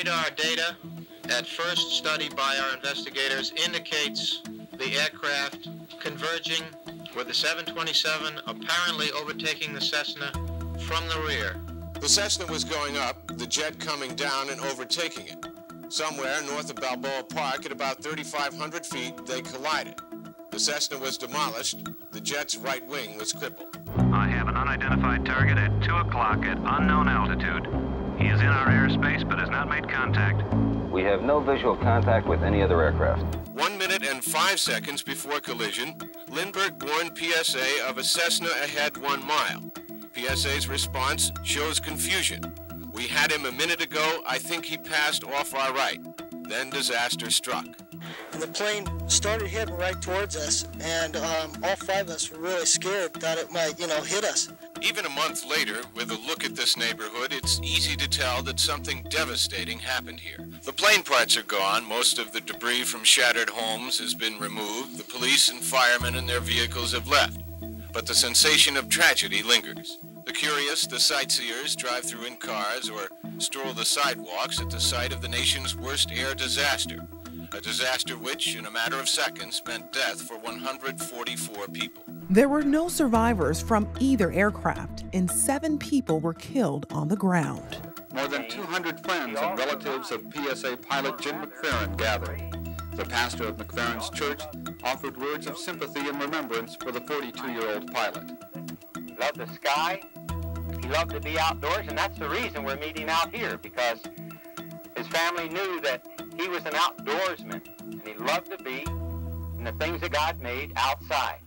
radar data at first study by our investigators indicates the aircraft converging with the 727 apparently overtaking the Cessna from the rear. The Cessna was going up, the jet coming down and overtaking it. Somewhere north of Balboa Park at about 3,500 feet, they collided. The Cessna was demolished. The jet's right wing was crippled. I have an unidentified target at 2 o'clock at unknown altitude. He is in our airspace but has not made contact. We have no visual contact with any other aircraft. One minute and five seconds before collision, Lindbergh warned PSA of a Cessna ahead one mile. PSA's response shows confusion. We had him a minute ago. I think he passed off our right. Then disaster struck. And the plane started heading right towards us, and um, all five of us were really scared that it might, you know, hit us. Even a month later, with a look at this neighborhood, it's easy to tell that something devastating happened here. The plane parts are gone. Most of the debris from shattered homes has been removed. The police and firemen and their vehicles have left. But the sensation of tragedy lingers. The curious, the sightseers drive through in cars or stroll the sidewalks at the site of the nation's worst air disaster. A disaster which, in a matter of seconds, meant death for 144 people. There were no survivors from either aircraft, and seven people were killed on the ground. More than 200 friends and relatives of PSA pilot Jim McFeron gathered. The pastor of McFeron's church offered words of sympathy and remembrance for the 42-year-old pilot. He loved the sky. He loved to be outdoors, and that's the reason we're meeting out here, because his family knew that he was an outdoorsman, and he loved to be in the things that God made outside.